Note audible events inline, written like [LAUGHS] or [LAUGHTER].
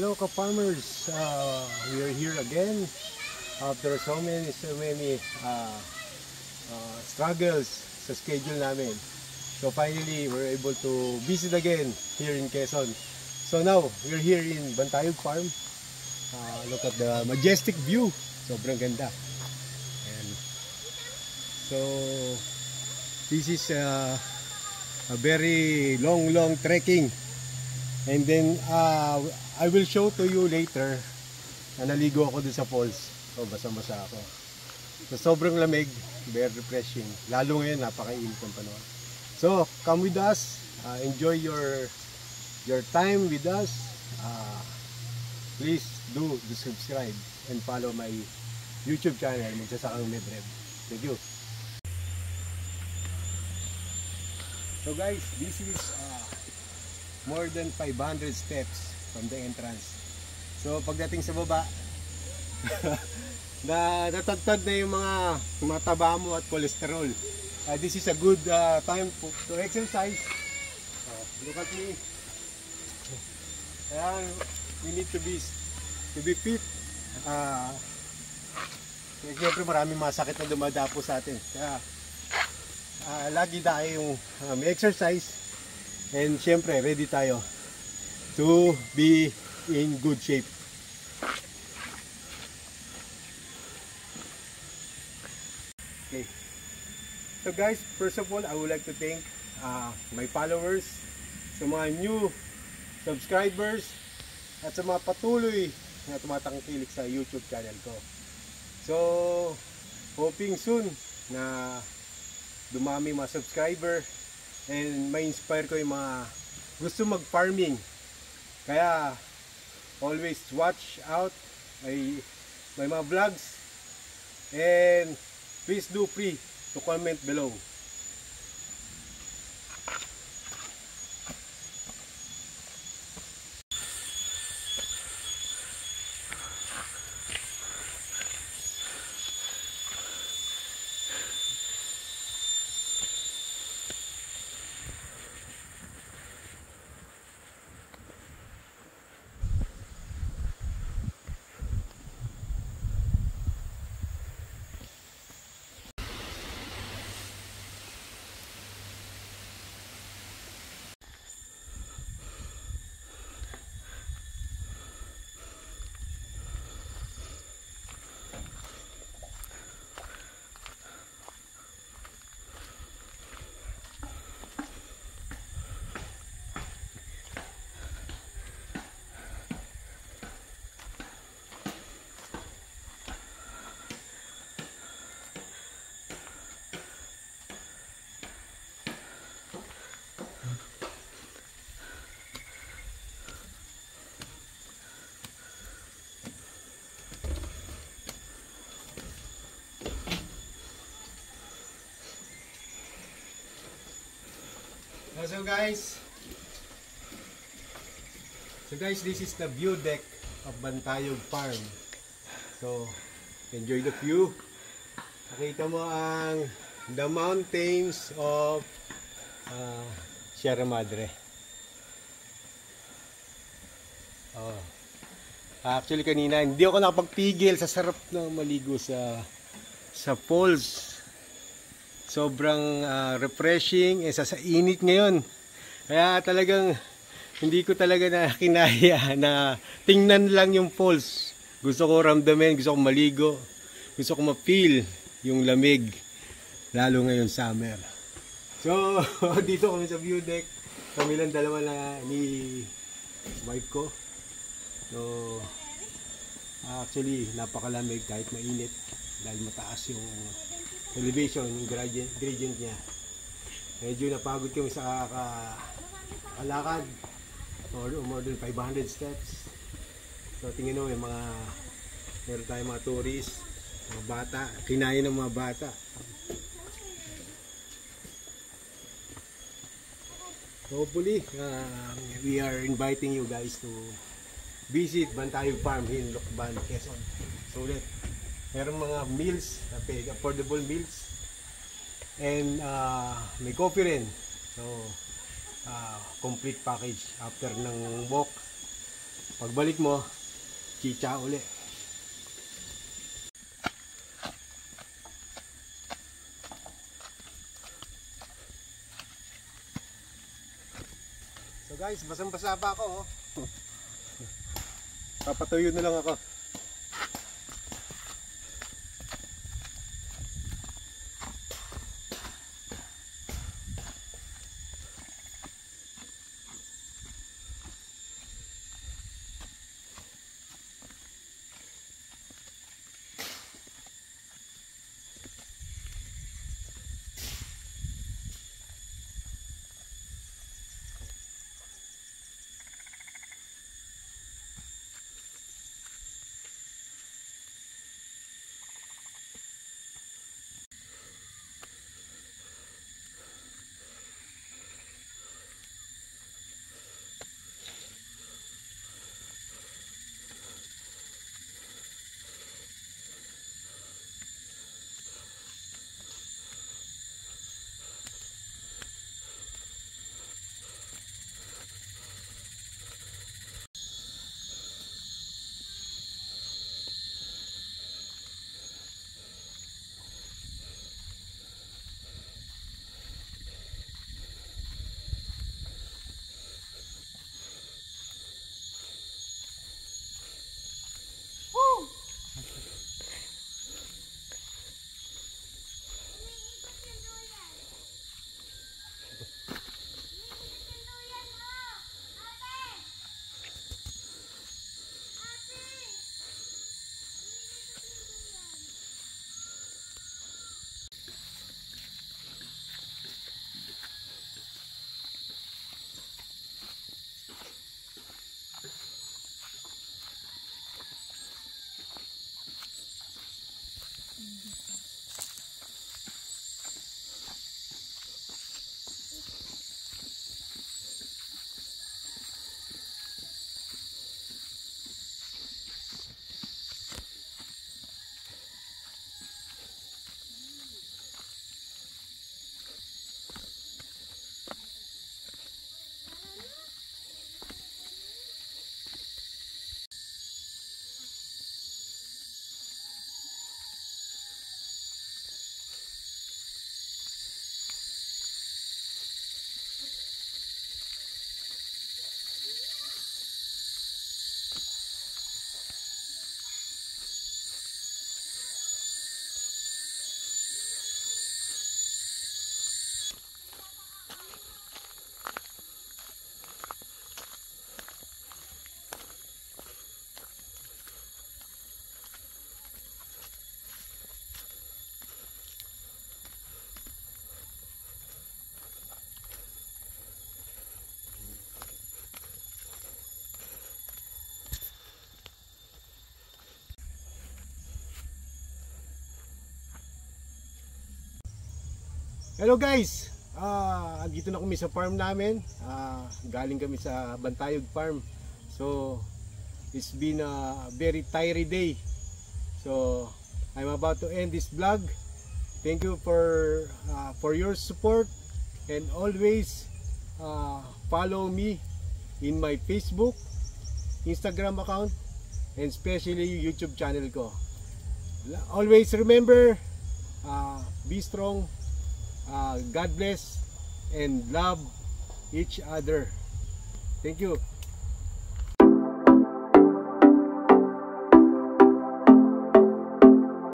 Hello ka-farmers, uh, we are here again after so many so many uh, uh, struggles sa schedule namin. So finally, we're able to visit again here in Quezon. So now, we're here in Bantayog Farm. Uh, look at the majestic view. Sobrang ganda. And so, this is uh, a very long, long trekking. And then, uh, I will show to you later na naligo ako dun sa falls. So, basa-basa ako. So, sobrang lamig, very refreshing. Lalo ngayon, napakainit ng panahon. So, come with us. Uh, enjoy your your time with us. Uh, please do, do subscribe and follow my YouTube channel, Magsasakang Medrev. Thank you. So guys, this is uh, more than 500 steps from the entrance. So pagdating sa baba, [LAUGHS] na natagtad na yung mga mataba mo at cholesterol. Uh, this is a good uh, time to, to exercise. Uh, look at me. Ayan, we need to be to be fit. Uh, Siyempre maraming masakit na dumadapo sa atin. Kaya uh, lagi tayo yung um, exercise and siyempre ready tayo to be in good shape. Okay. So guys, first of all, I would like to thank uh, my followers, sa mga new subscribers, at sa mga patuloy na tumatangkilik sa YouTube channel ko. So, hoping soon na dumami mga subscriber and ma-inspire ko yung mga gusto mag-farming. Kaya, always watch out may, may mga vlogs and please do free to comment below. So guys, so guys, this is the view deck of Bantayog Farm. So, enjoy the view. Nakita mo ang the mountains of uh, Sierra Madre. Oh. Actually kanina hindi ako nakapagpigil sa sarap ng maligo sa sa falls sobrang uh, refreshing eh, sa, sa init ngayon. Kaya talagang hindi ko talaga na [LAUGHS] kinaya na tingnan lang yung falls. Gusto ko ramdamin, gusto ko maligo gusto ko ma-feel yung lamig lalo ngayon summer. So [LAUGHS] dito kami sa view deck. Kami lang dalawa na ni wife ko. So actually napakalamig kahit mainit dahil mataas yung elevation, yung gradient, gradient niya. Medyo napagod kami sa kalakad or more than 500 steps. So tingin mo, yung mga meron tayong mga tourists, mga bata, kinain ng mga bata. Hopefully, uh, we are inviting you guys to visit Bantayog Farm in Lokban, Quezon. So, let Merong mga meals, affordable meals. And uh, may coffee rin. So, uh, complete package after ng walk. Pagbalik mo, chicha uli. So guys, basang-basa pa ako. Oh. Papatuyo na lang ako. Hello guys! Ah, andito na kami sa farm namin. Ah, galing kami sa Bantayog Farm. So, it's been a very tiring day. So, I'm about to end this vlog. Thank you for ah, for your support and always ah, follow me in my Facebook, Instagram account, and especially YouTube channel ko. Always remember, ah, be strong, uh, God bless and love each other. Thank you.